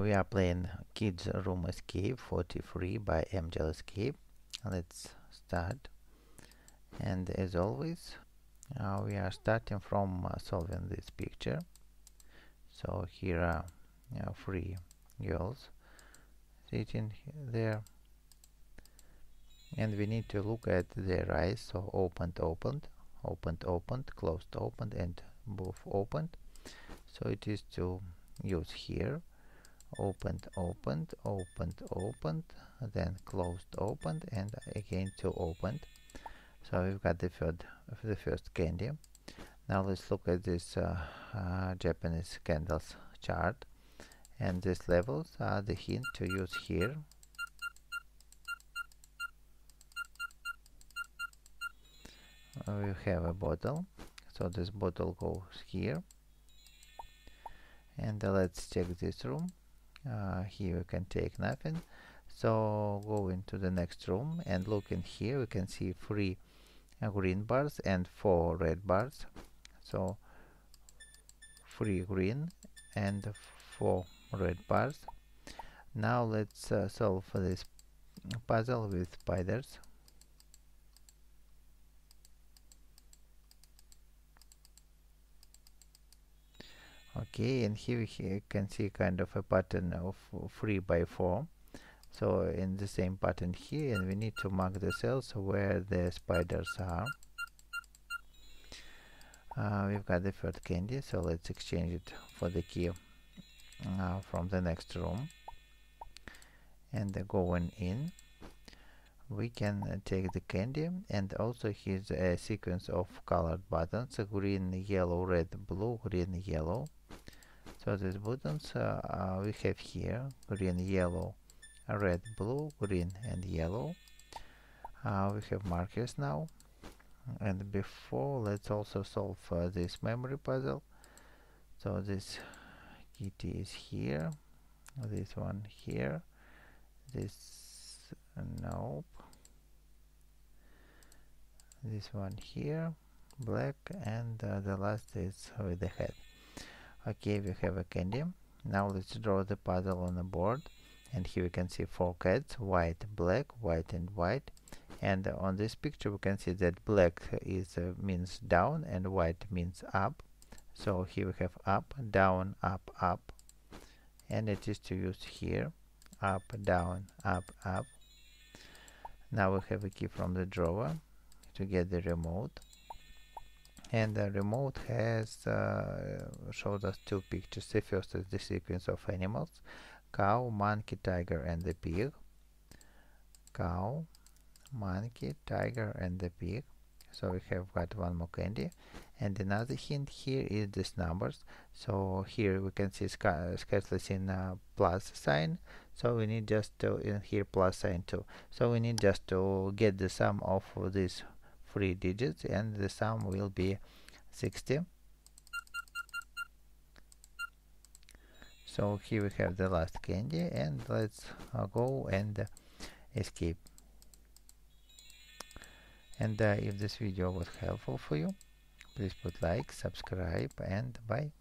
we are playing Kids Room Escape 43 by Amgel Escape. Let's start. And as always, uh, we are starting from uh, solving this picture. So here are uh, three girls sitting there. And we need to look at their eyes. So opened, opened, opened, opened, closed, opened, and both opened. So it is to use here opened opened opened opened then closed opened and again to opened. So we've got the third the first candy. Now let's look at this uh, uh, Japanese candles chart. And these levels are the hint to use here. We have a bottle. So this bottle goes here. And uh, let's check this room uh, here we can take nothing. So go into the next room and look in here. We can see three uh, green bars and four red bars. So three green and four red bars. Now let's uh, solve this puzzle with spiders okay and here we can see kind of a pattern of 3 by 4 so in the same pattern here and we need to mark the cells where the spiders are. Uh, we've got the third candy so let's exchange it for the key uh, from the next room. And uh, going in. We can uh, take the candy and also here's a sequence of colored buttons green yellow red blue green yellow so these buttons uh, uh, we have here green yellow red blue green and yellow. Uh, we have markers now. And before let's also solve uh, this memory puzzle. So this kitty is here this one here this nope. This one here black and uh, the last is with the head okay we have a candy. Now let's draw the puzzle on the board. And here we can see four cats white black white and white. And on this picture we can see that black is uh, means down and white means up. So here we have up down up up. And it is to use here. Up down up up. Now we have a key from the drawer to get the remote and the remote has uh, showed us two pictures. The first is the sequence of animals cow monkey tiger and the pig. Cow monkey tiger and the pig. So we have got one more candy. And another hint here is these numbers. So here we can see scarcely seen a plus sign. So we need just to in here plus sign too. So we need just to get the sum of these three digits and the sum will be 60 so here we have the last candy and let's uh, go and uh, escape. And uh, if this video was helpful for you please put like subscribe and bye